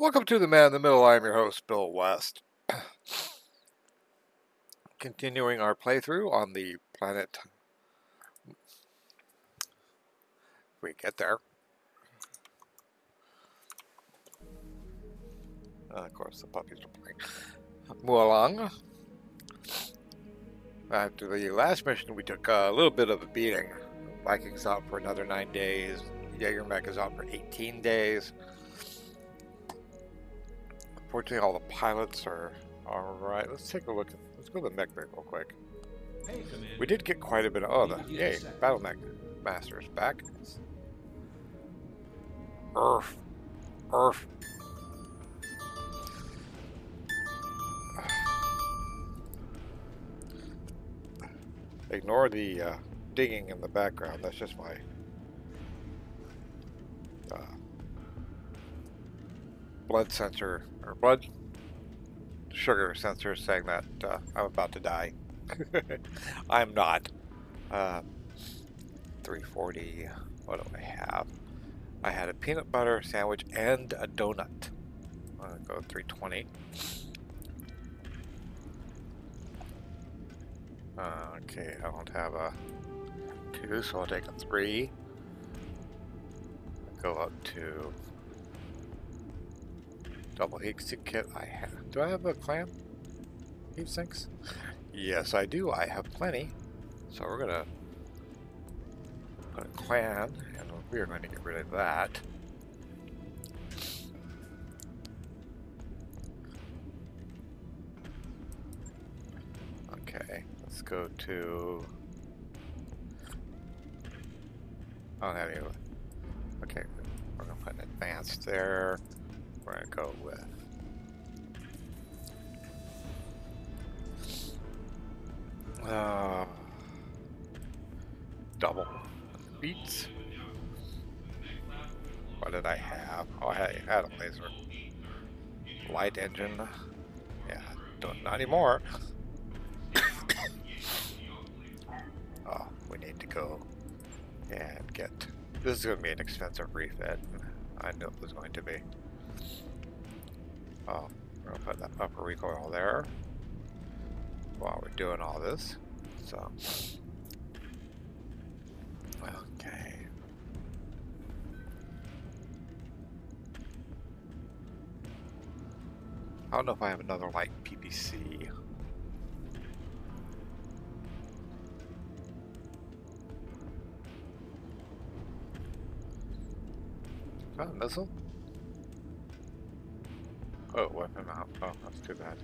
Welcome to the Man in the Middle. I'm your host, Bill West. Continuing our playthrough on the planet. We get there. Uh, of course, the puppies are playing. Mualong. After the last mission, we took a little bit of a beating. Vikings out for another nine days. Jaeger is out for 18 days. Unfortunately, all the pilots are all right. Let's take a look. At, let's go to the mech real quick. Hey, we did get quite a bit of. Oh, the yay! Battle mech master is back. Earth, Earth. Ignore the uh, digging in the background. That's just my uh, blood sensor or blood sugar sensor saying that uh, I'm about to die. I'm not. Uh, 340. What do I have? I had a peanut butter sandwich and a donut. I'm gonna go 320. Uh, okay, I don't have a two, so I'll take a three. Go up to double heat kit. I have. Do I have a clan? Heat sinks? Yes, I do. I have plenty. So we're gonna put a clan, and we are going to get rid of that. Okay, let's go to. I don't have any. Okay, we're gonna put an advanced there. We're gonna go with. Uh, double beats. What did I have? Oh, I had, had a laser. Light engine. Yeah, don't, not anymore. oh, we need to go and get... This is going to be an expensive refit. I knew it was going to be. Oh, we're to put that upper recoil there while we're doing all this. So, okay. I don't know if I have another like PPC. A missile? Oh, weapon out. Oh, that's too bad.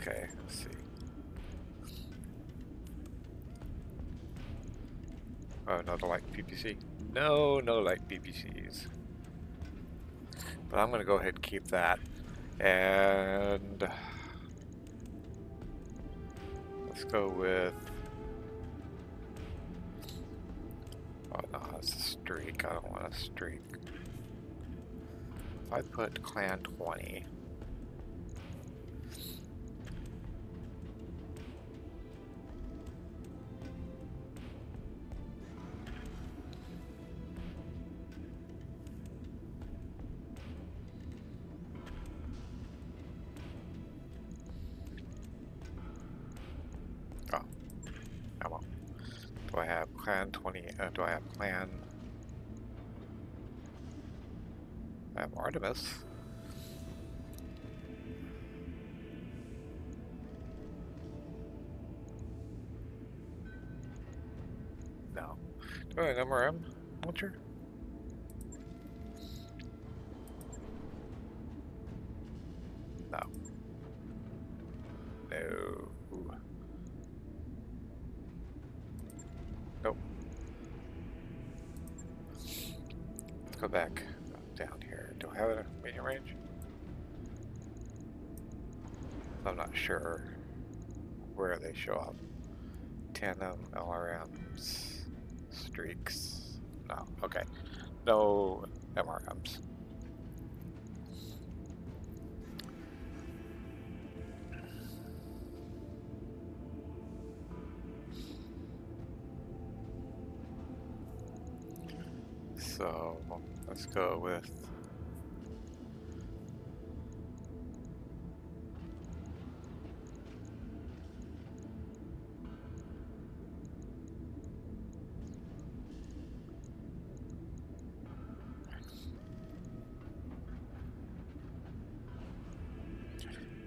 Okay, let's see. Oh, another light PPC. No, no light PPCs. But I'm to go ahead and keep that. And let's go with. Oh no, it's a streak. I don't want a streak. If I put clan 20. I have clan? I have Artemis. No. Do I have an MRM? Go back down here. Do I have a medium range? I'm not sure where they show up. Tandem, LRMs, streaks. No, okay. No MRMs. Let's go with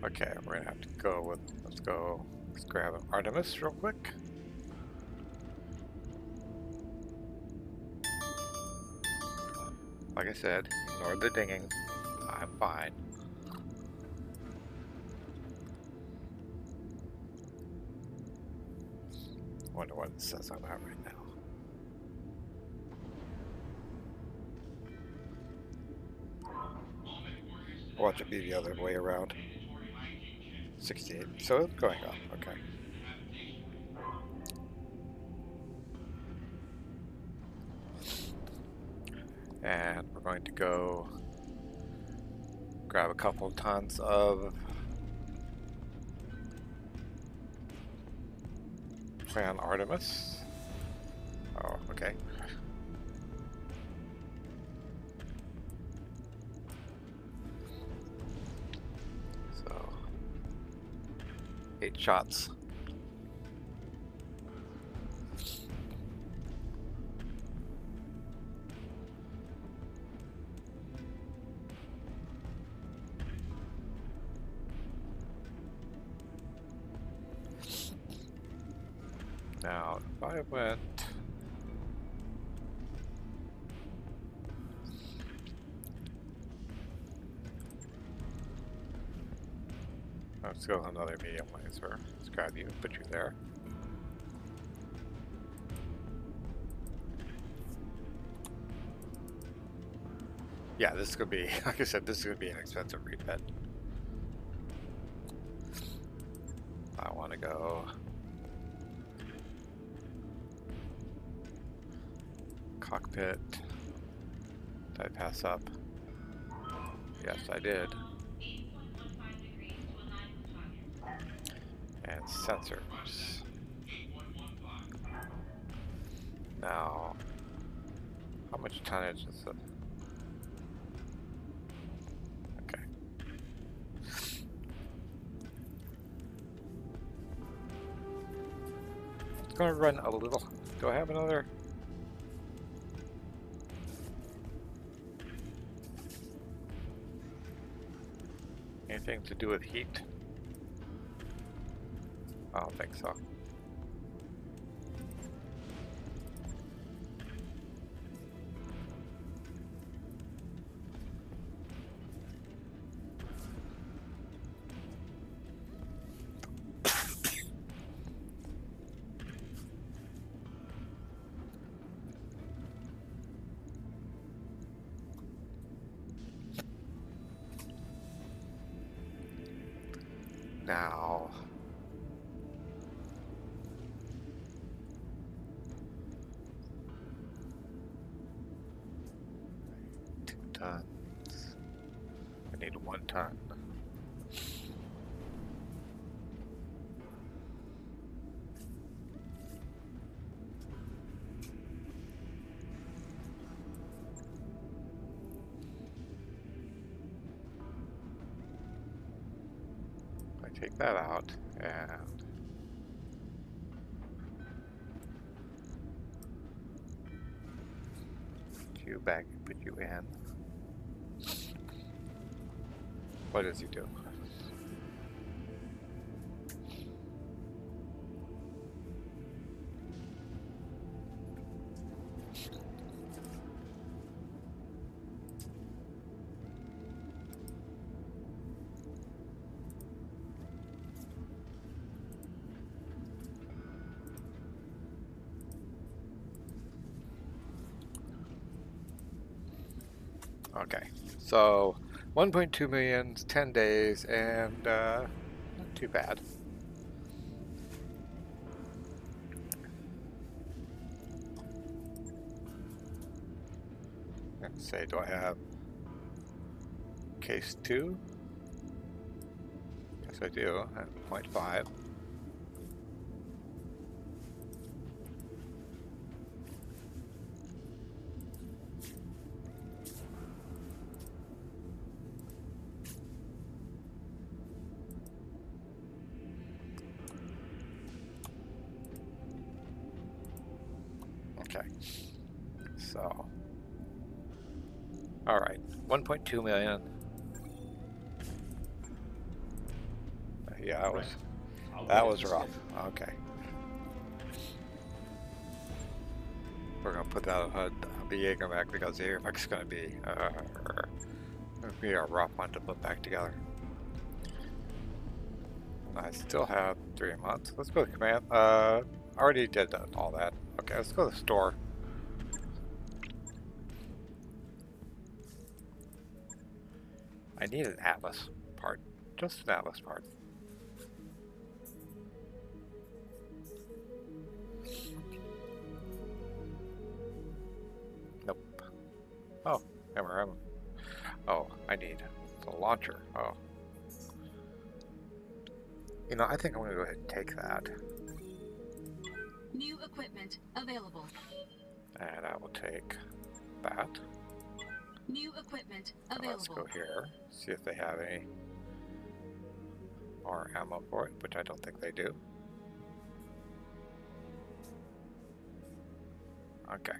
Okay, we're gonna have to go with, let's go, let's grab an Artemis real quick. Like I said, ignore the dinging. I'm fine. Wonder what it says on that right now. Watch it be the other way around. 68. So it's going up. Okay. Going to go grab a couple tons of Clan Artemis. Oh, okay. So, eight shots. Put you there. Yeah, this is gonna be, like I said, this is gonna be an expensive refit. I want to go cockpit. Did I pass up? Yes, I did. And sensors. Now, how much tonnage is it? Okay. It's gonna run a little. Do I have another? Anything to do with heat? I don't think so. You back and put you in. What does he do? So 1.2 million, 10 days, and uh, not too bad. Let's say, do I have case 2? Yes, I do, at 0.5. 1.2 million. Yeah, that was that was rough. Okay. We're gonna put that on the Jaeger mech because the Jaeger mech's gonna be uh, be a rough one to put back together. I still have three months. Let's go to command. Uh, already did that, all that. Okay, let's go to the store. I need an Atlas part. Just an Atlas part. Nope. Oh, MRM. Oh, I need the launcher. Oh. You know, I think I'm gonna go ahead and take that. New equipment available. And I will take that. New equipment Now let's available. go here, see if they have any more ammo for it, which I don't think they do. Okay.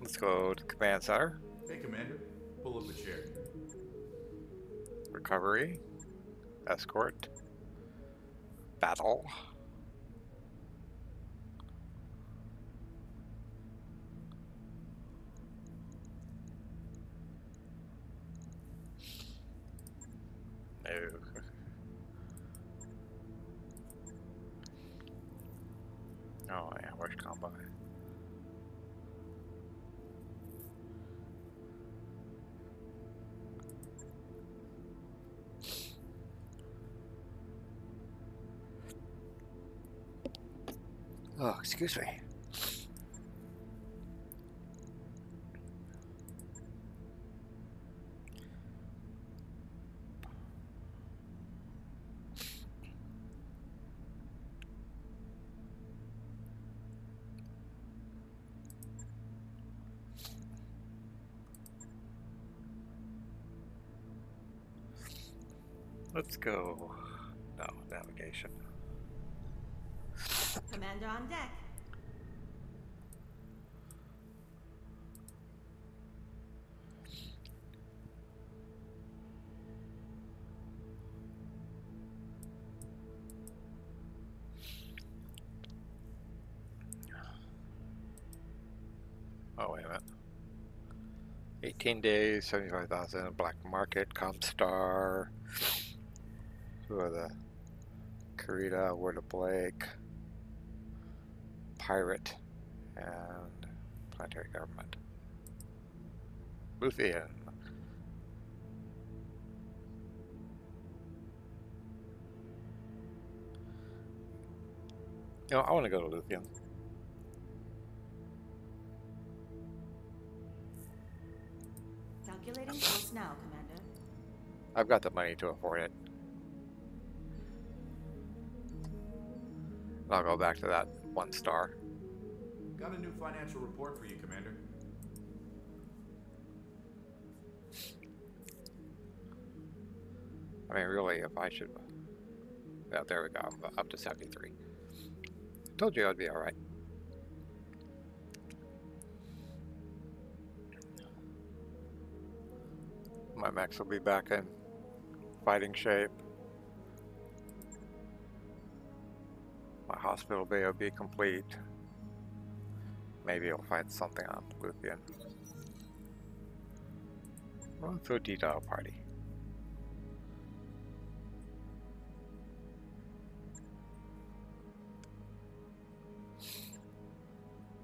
Let's go to command center, Hey, Commander. Pull up a chair. recovery, escort, battle. No. Oh yeah, where's combat? Oh, excuse me. Go. No, navigation. Commander on deck. Oh, wait a minute. 18 days, 75,000, black market, Comstar. Who are the? Kurita, Word of Blake, Pirate, and Planetary Government. Luthien. You know, I want to go to Luthien. Calculating course now, Commander. I've got the money to afford it. I'll go back to that one star. Got a new financial report for you, Commander. I mean, really, if I should. Yeah, there we go. I'm up to 73. I Told you I'd be alright. My mechs will be back in fighting shape. Hospital bay will be complete. Maybe I'll find something on Luthien. Run through a detail party.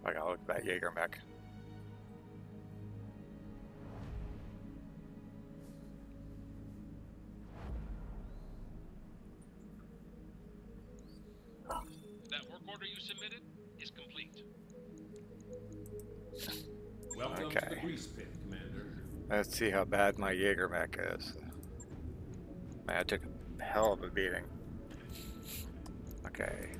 I gotta look at that Jaeger mech. Let's see how bad my Jaeger mech is. Man, I took a hell of a beating. Okay.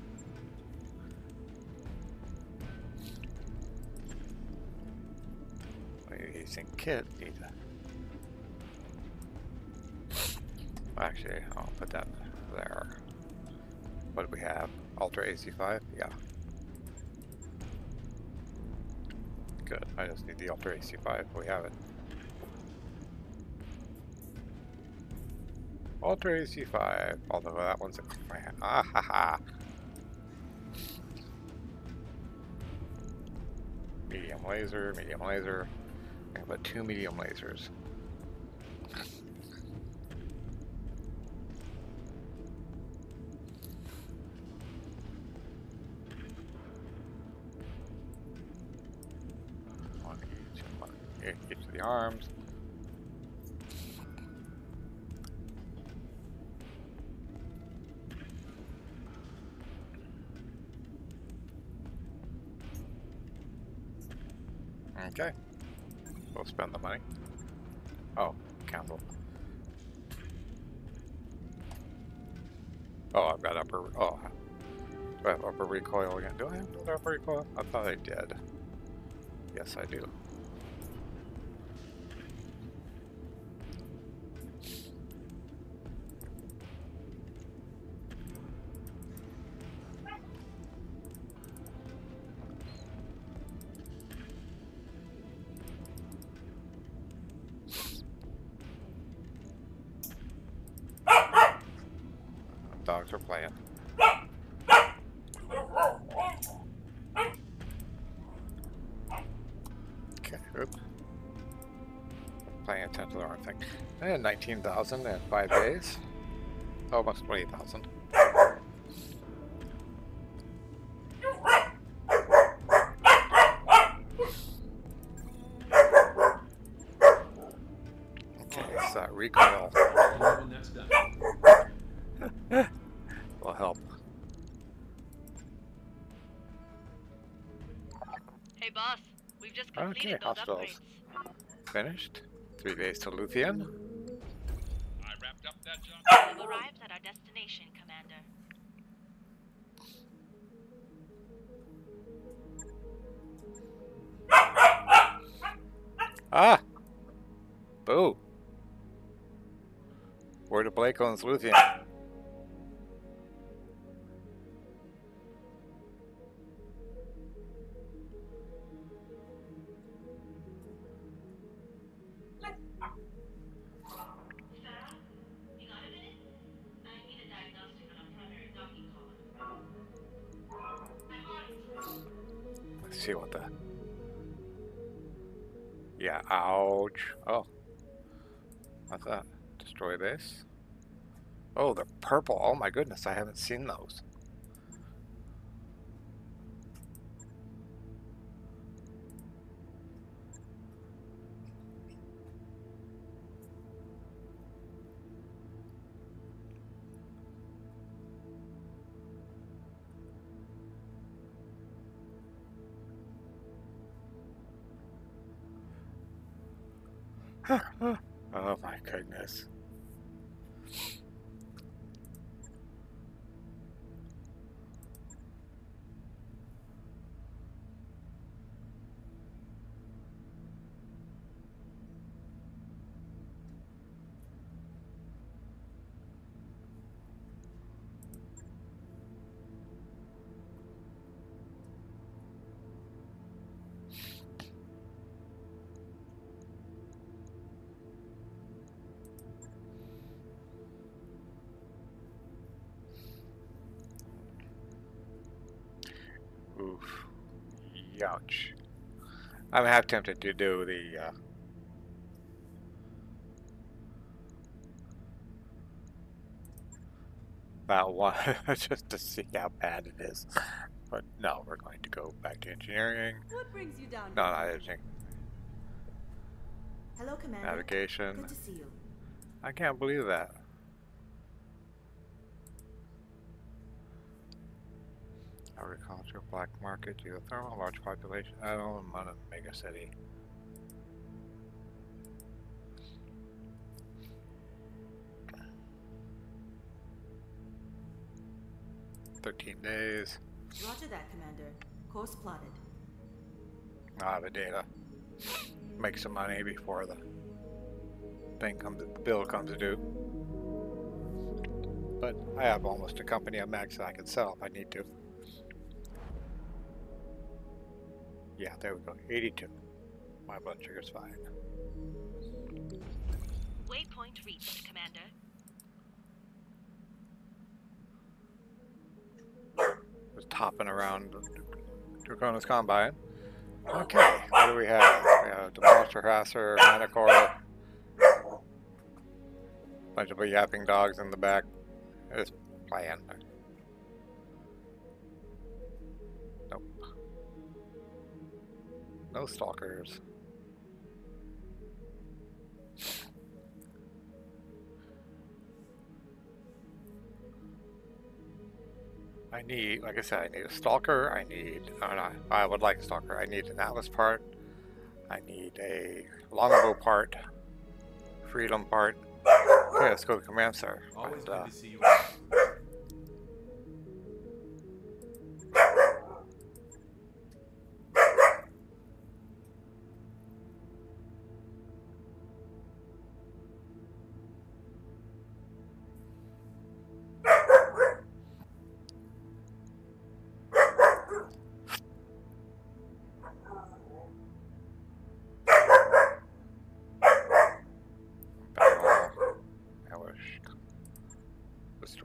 Using kit to. Actually, I'll put that there. What do we have? Ultra AC5? Yeah. Good. I just need the Ultra AC5. We have it. Ultra AC5. Although that one's a man. Ah ha ha. Medium laser, medium laser. I have two medium lasers. Spend the money. Oh, cancel. Oh, I've got upper. Oh, do I have upper recoil again? Do I have upper recoil? I thought I did. Yes, I do. Paying attention to the wrong thing. And eh, 19,000 in five days. Almost 20,000. Okay, so that recoil When that's done. will help. Hey boss, we've just Okay, completed those hostiles. upgrades. Finished. Three days to Luthien. I wrapped up that job. We've arrived at our destination, Commander. Ah! Boo! Word of Blake owns Luthien? Destroy this. Oh, they're purple. Oh my goodness, I haven't seen those. oh my goodness. I'm half tempted to do the uh, that one just to see how bad it is. But no, we're going to go back to engineering. What brings you down No, not editing. Hello, Commander. Navigation. Good to see you. I can't believe that. Agriculture, black market, geothermal, large population. I don't want a mega city. Thirteen days. Roger that, Commander. Course plotted. I'll have the data. Make some money before the thing comes, the bill comes due. But I have almost a company of max that I can sell if I need to. Yeah, there we go. 82. my blood sugar's fine. Waypoint reached, Commander. Just topping around Draconis Combine. Okay, what do we have? We have Demolisher, Harasser, Manticore, bunch of yapping dogs in the back. Just playing. No stalkers. I need, like I said, I need a stalker. I need, oh no, I would like a stalker. I need an atlas part. I need a longbow part. Freedom part. Okay, let's go to command center. Always And, uh, to see you.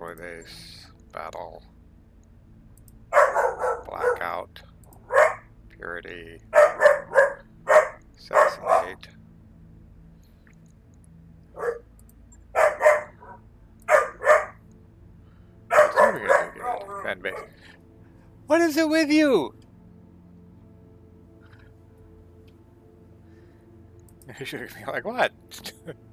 Destroy base. Battle. Blackout. Purity. Assassinate. What is it with you? You should be like, what?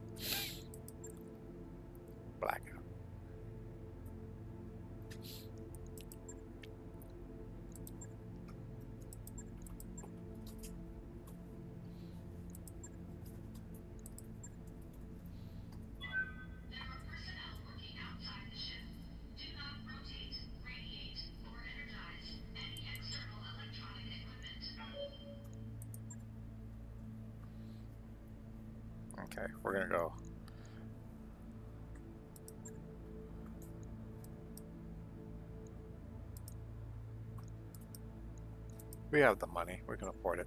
We have the money. We can afford it.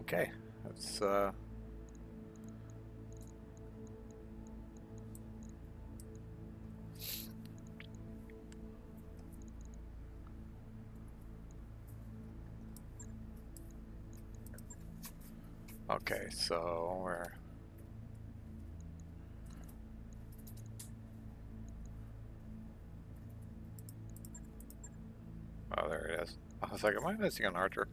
Okay, let's uh. Okay, so we're like, am I missing an archer?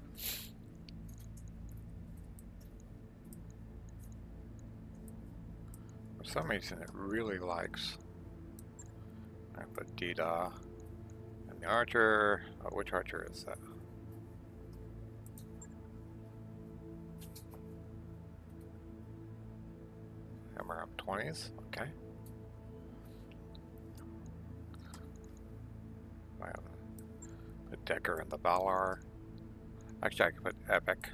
For some reason, it really likes. I put Dida and the archer. Oh, which archer is that? Hammer up 20s. Okay. Decker and the Valar. Actually, I could put Epic.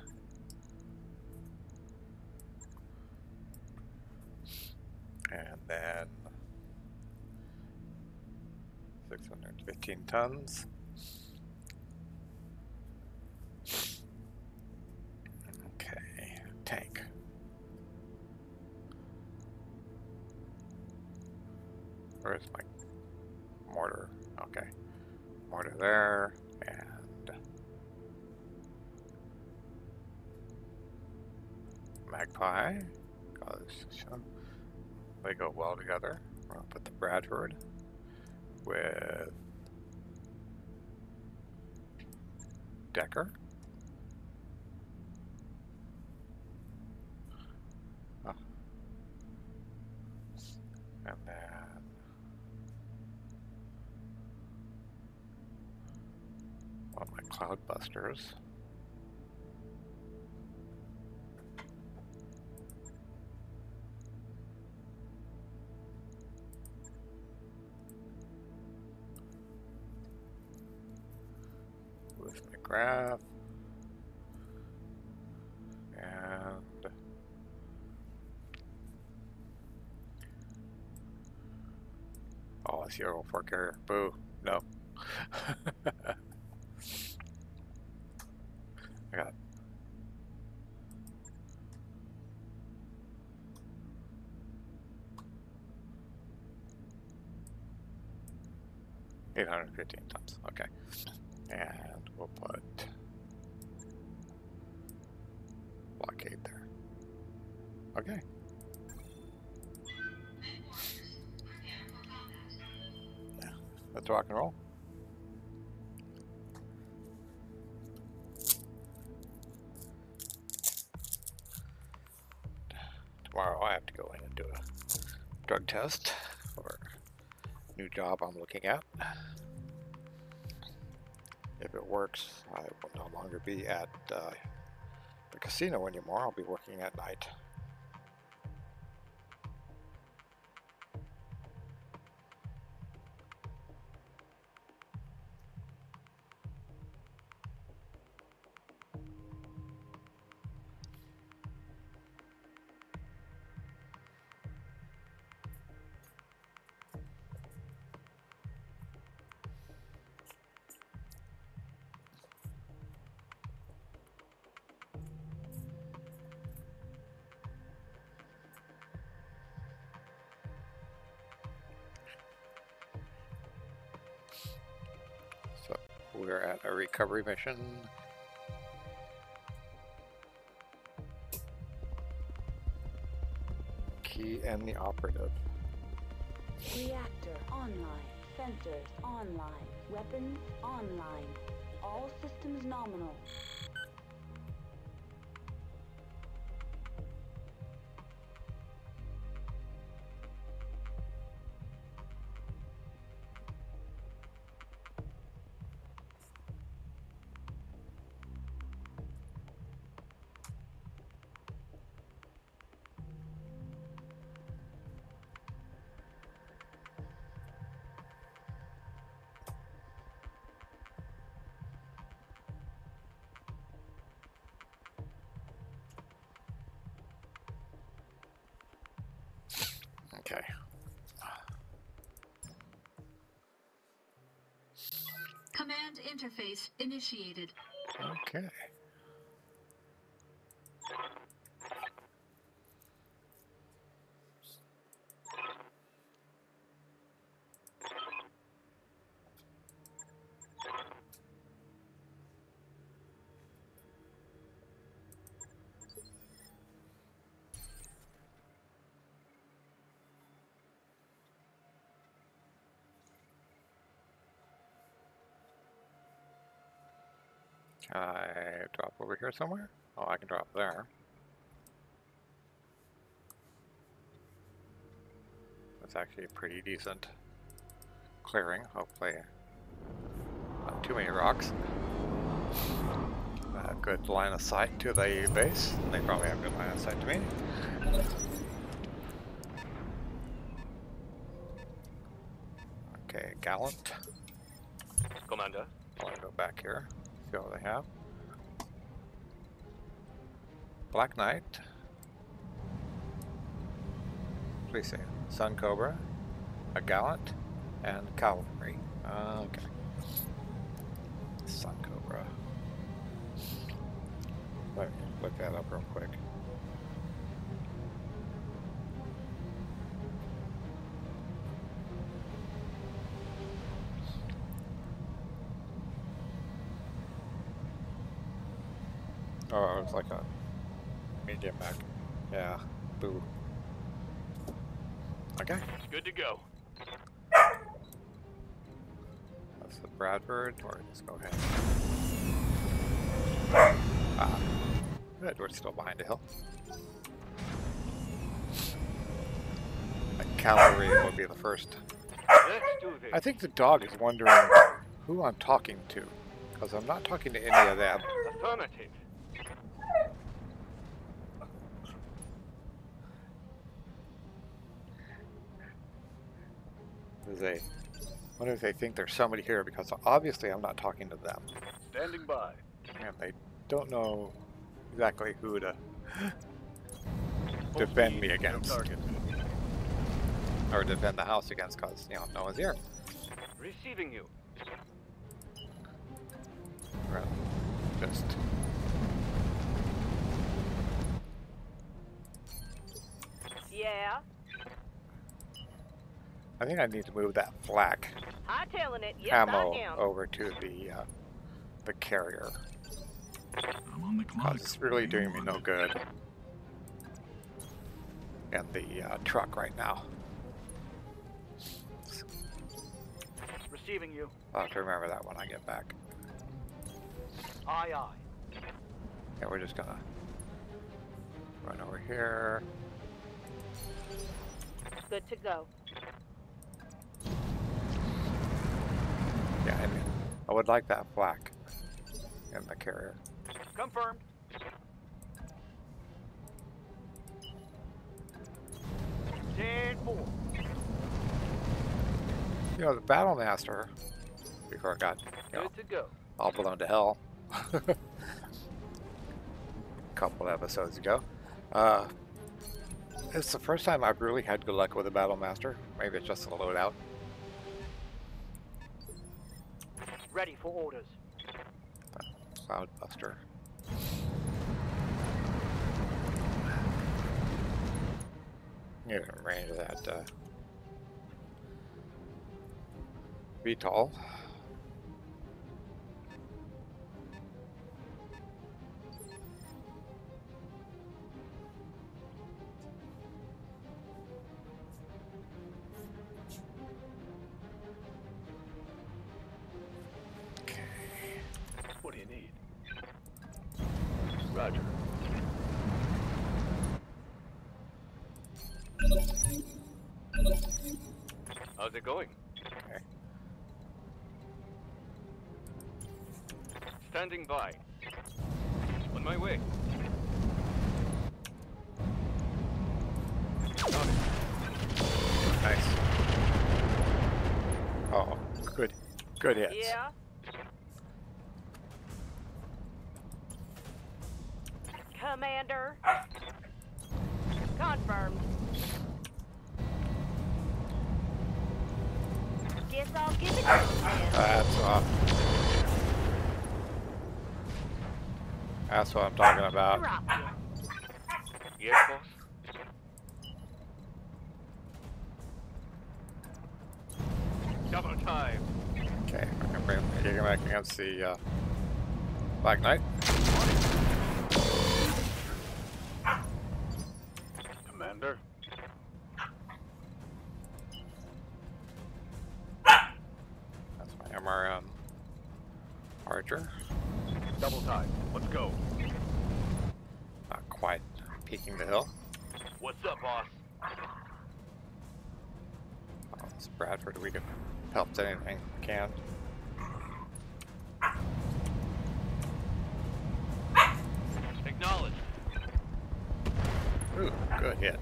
And then 615 tons. Mortar there, and Magpie, cause they go well together. We're gonna put the Bradford with Decker. Ah. And then my. With my graph. And Oh, I see a for carrier. Boo. No. Tomorrow I have to go in and do a drug test for a new job I'm looking at. If it works, I will no longer be at uh, the casino anymore. I'll be working at night. Recovery mission. Key and the operative. Reactor online. Sensors online. Weapons online. All systems nominal. Okay. Command interface initiated. Okay. Can I drop over here somewhere? Oh, I can drop there. That's actually a pretty decent clearing, hopefully. Not too many rocks. Uh, good line of sight to the base. They probably have good line of sight to me. Okay, Gallant. Commander. I want to go back here, see what they have. Black Knight. Please say Sun Cobra, a Gallant, and Cavalry. Okay. Sun Cobra. Let me look that up real quick. Oh, it's like a back. Yeah, boo. Okay, Good to go. that's the Bradford, or just go ahead. Ah, good, we're still behind a hill. The cavalry will be the first. Let's do this. I think the dog is wondering who I'm talking to, because I'm not talking to any of them. Affirmative. They wonder if they think there's somebody here because obviously I'm not talking to them, Standing by. and they don't know exactly who to defend me against or defend the house against because you know no one's here. Receiving you. Rather Just Yeah. I think I need to move that flak Hightailing it. Yes, ammo over to the uh, the carrier. I'm on the clock. Cause it's really doing me no good. And the uh, truck right now. Receiving you. I'll have to remember that when I get back. Aye, aye. Yeah, we're just gonna run over here. Good to go. Yeah, and I would like that flak in the carrier. Confirmed. Ten four. You know, the Battle Master, before it got you know, Good to go. all blown to hell a couple episodes ago. Uh, it's the first time I've really had good luck with a Battle Master. Maybe it's just a loadout. Ready for orders. Cloudbuster. Range of that uh, VTOL. It going? Okay. Standing by. On my way. Got it. Nice. Oh, good, good hits. Yeah. Against the uh, Black Knight. Commander. That's my MRM Archer. Double time. Let's go. Not quite peeking the hill. What's up, boss? Oh, it's Bradford. We can help anything we can. Ooh, good hit.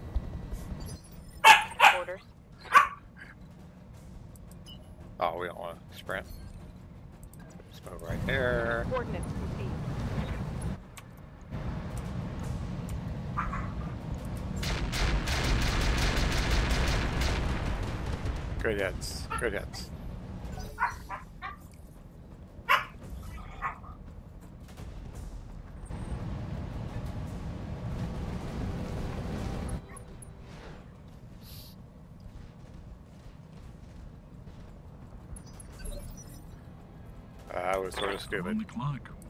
Orders. Oh, we don't want to sprint. Just move right there. Coordinates received. Good hits. Good hits. Was stupid.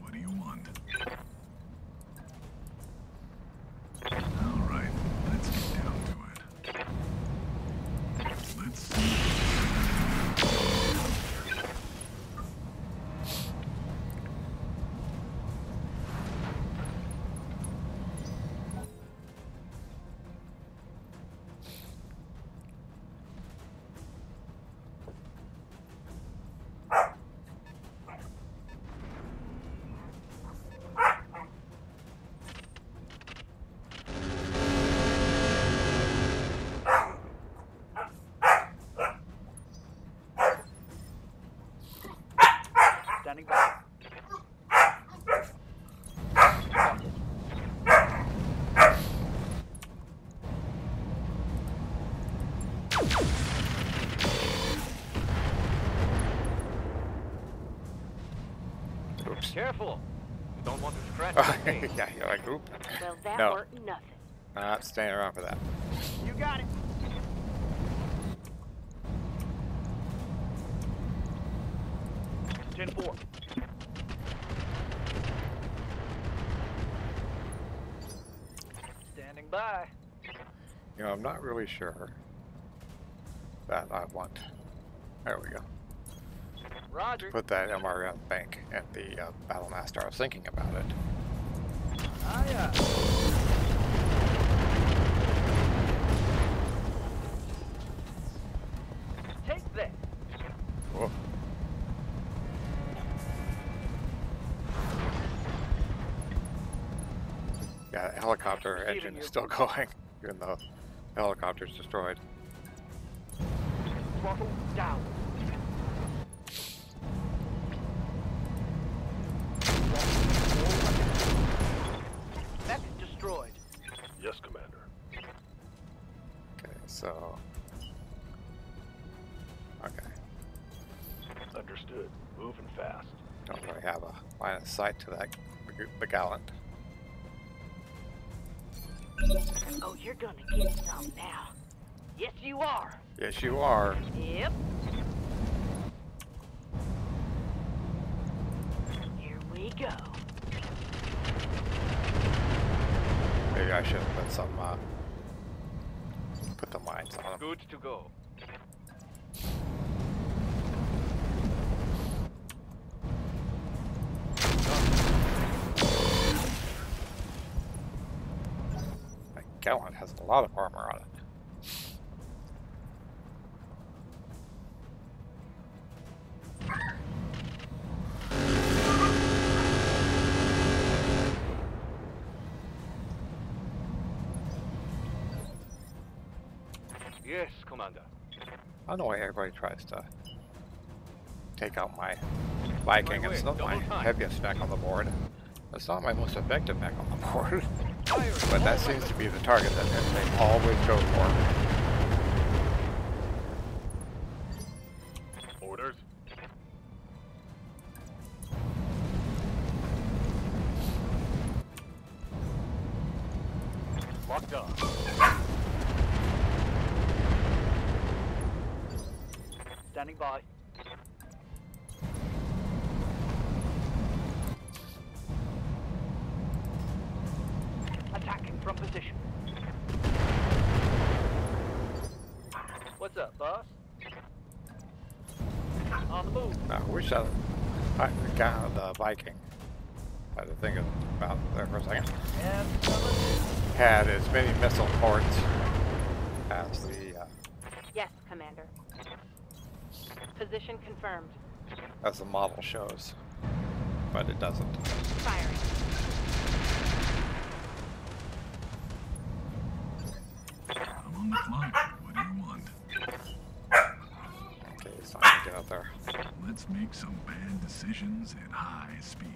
Careful. You don't want to scratch oh, me. Yeah, you're like, oop. Well, that no. worked nothing. Not staying around for that. You got it. Ten four. Standing by. You know, I'm not really sure. Roger. Put that MRM bank at the uh, Battlemaster. I was thinking about it. Aye, Take that. Whoa. Yeah, the helicopter engine is still going, even though the helicopter's destroyed. Throttle down. Okay. Okay, Understood. Moving fast. don't really have a line of sight to that beg- begallant. Oh, you're gonna get some now. Yes, you are. Yes, you are. Yep. Here we go. Maybe I should have put some, uh, put Good to go. That gallant has a lot of armor on it. Don't know why everybody tries to take out my Viking. Right It's not my time. heaviest mech on the board. It's not my most effective mech on the board. But that seems to be the target that they always go for. Standing by. Attacking from position. What's up, boss? On the move. I wish I, I got the Viking. I had to think about it there for a second. And. Had as many missile ports as the uh, Yes, Commander. Position confirmed. as the model shows, but it doesn't. Firing. I'm on the clock. What do you want? Okay, it's time to get out there. Let's make some bad decisions at high speed.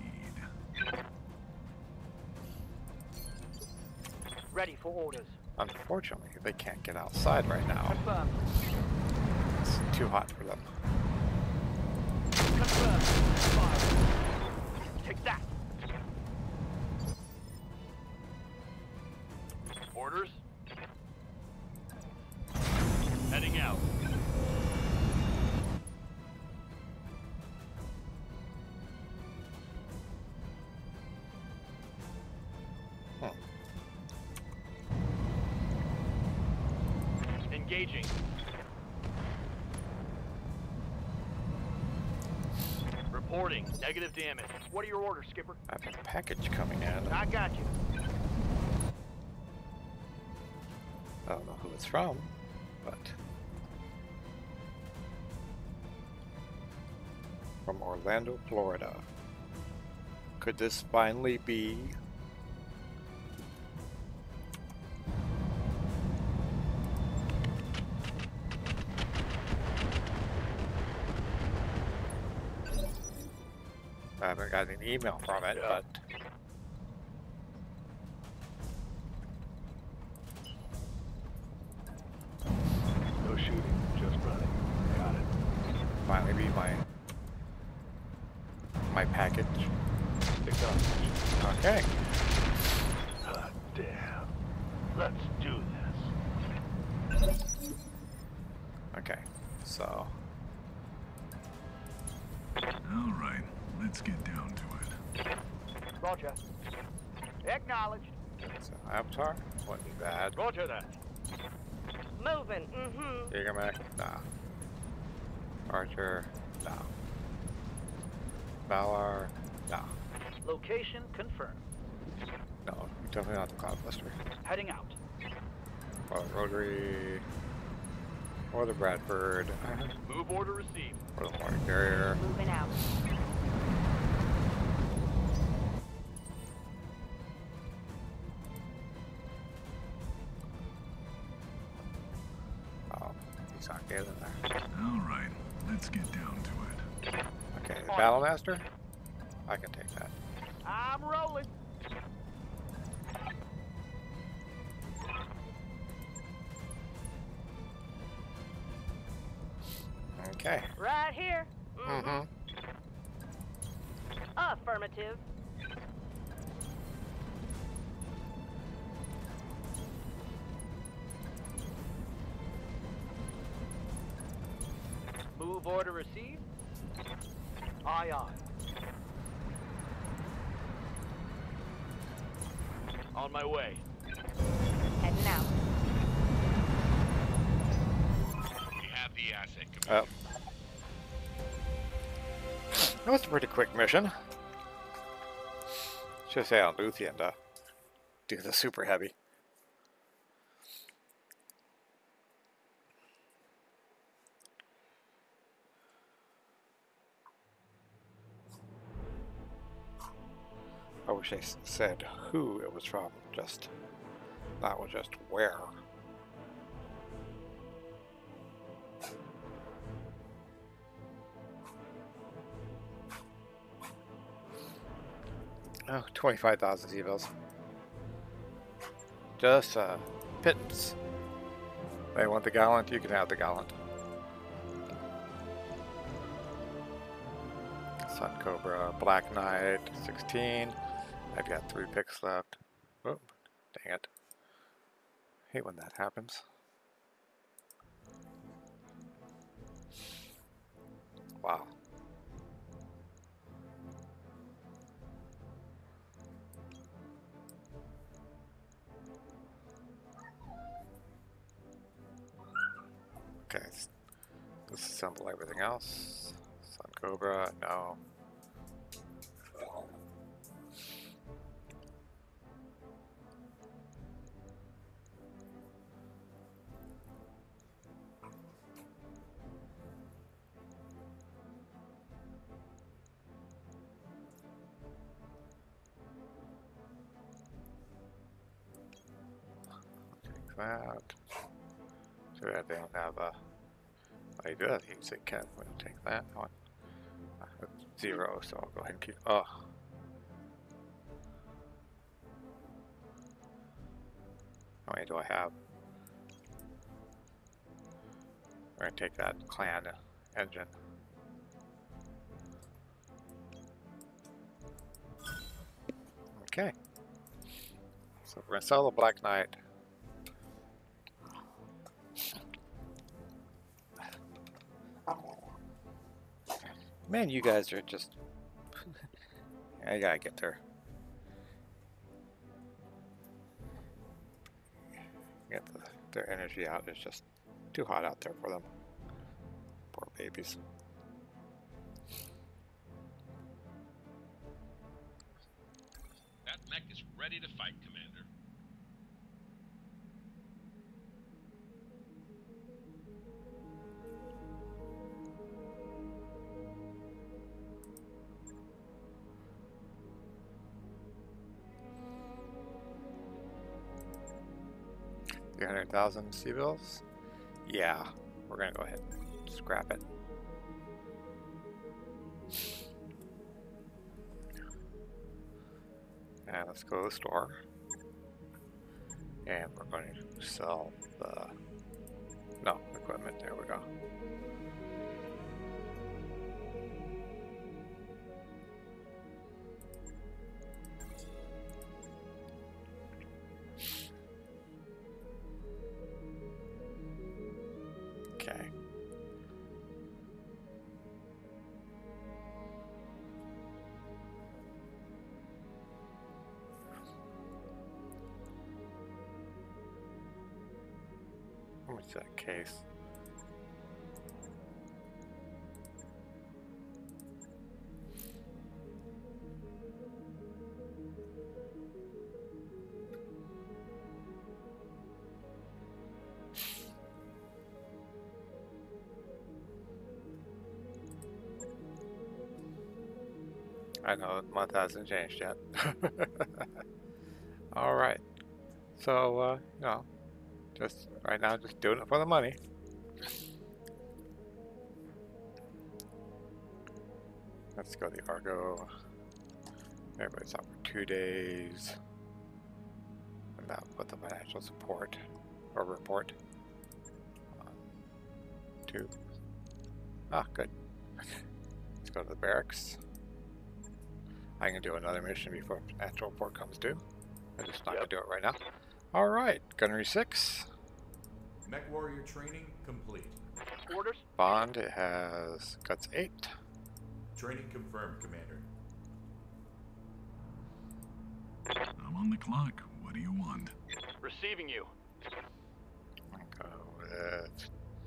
Ready for orders. Unfortunately, they can't get outside right now. Confirmed. Too hot for them. Take that. Orders. Heading out. Hmm. Engaging. Reporting. Negative damage. What are your orders, Skipper? I have a package coming in. I got you. I don't know who it's from, but from Orlando, Florida. Could this finally be haven't got an email from it, Yeah. but definitely not the Cloudbuster. Heading out. Or the Rotary, or the Bradford, Move order received. or the Morning Carrier. Moving out. Oh, he's not getting there. All right, let's get down to it. Okay, the Battlemaster? I Aye, aye. On my way. Heading out. We have the asset, Oh. That was a pretty quick mission. Should say on Luthien to uh, do the super heavy. S- said who it was from, just that was just where. Oh, 25,000 evils. Just uh, pittance. They want the gallant, you can have the gallant. Sun Cobra, Black Knight, 16. I've got three picks left. Oh, dang it. Hate when that happens. Wow. Okay, s- disassemble everything else. Sun Cobra, no. That. So they don't have a. I do have it, can we'll take that one. Uh, Zero, so I'll go ahead and keep. Oh. How many do I have? We're gonna take that clan engine. Okay. So we're gonna sell the Black Knight. Man, you guys are just. I gotta get there. Get the, their energy out. It's just too hot out there for them. Poor babies. That mech is ready to fight, thousand sea. Yeah, we're gonna go ahead and scrap it. And let's go to the store. And we're going to sell the no equipment. There we go. That case? I know the month hasn't changed yet. All right. So, uh, you know, just right now, just doing it for the money. Let's go the Argo. Everybody's out for two days. And now put the financial support or report. One, two. Ah, good. Let's go to the barracks. I can do another mission before actual report comes due. I'm just not Yep. gonna do it right now. All right, gunnery six. Mech warrior training complete. Orders? Bond it has guts eight. Training confirmed, Commander. I'm on the clock. What do you want? Receiving you. I'll go with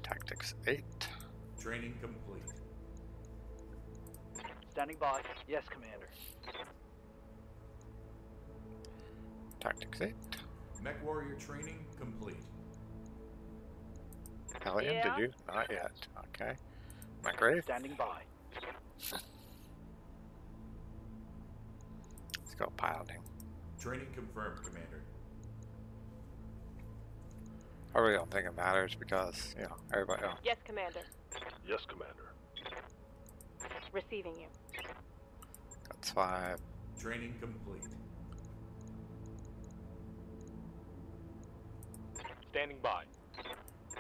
tactics eight. Training complete. Standing by. Yes, Commander. Tactics eight. Mech warrior training complete. Hellion, Yeah? did you? Not yet. Okay. My grave. Standing by. Let's go piloting. Training confirmed, Commander. I really don't think it matters because you know everybody. else. Yes, Commander. Yes, Commander. Receiving you. That's five. Training complete. Standing by.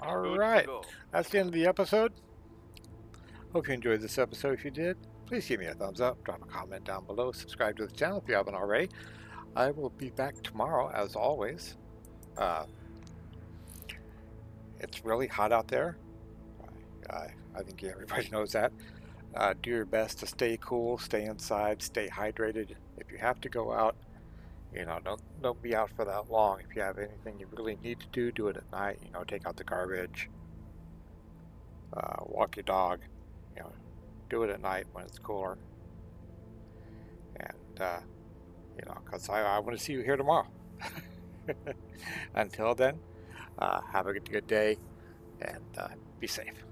All right. That's the end of the episode. Hope you enjoyed this episode. If you did, please give me a thumbs up, drop a comment down below, subscribe to the channel if you haven't already. I will be back tomorrow, as always. Uh, it's really hot out there. I, I, I think everybody knows that. Uh, do your best to stay cool, stay inside, stay hydrated. If you have to go out, you know, don't don't be out for that long. If you have anything you really need to do, do it at night. You know, take out the garbage, uh, walk your dog. You know, do it at night when it's cooler. And uh, you know, because I, I want to see you here tomorrow. Until then, uh, have a good, good day and uh, be safe.